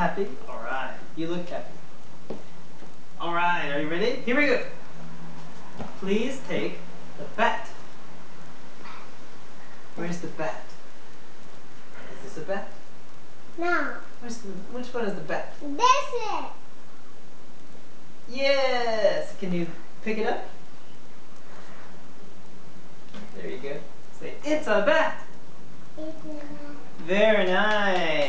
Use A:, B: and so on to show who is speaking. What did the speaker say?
A: Happy? Alright. You look happy. Alright, are you ready? Here we go. Please take the bat. Where's the bat? Is this a bat?
B: No.
A: Where's which one is the bat?
B: This is.
A: Yes! Can you pick it up? There you go. Say, it's a bat!
B: It's a
A: Very nice.